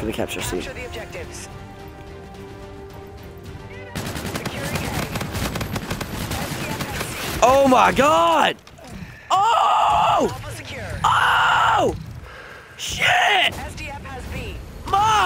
for the capture seat. The objectives. Oh my god! Oh! Oh! Shit!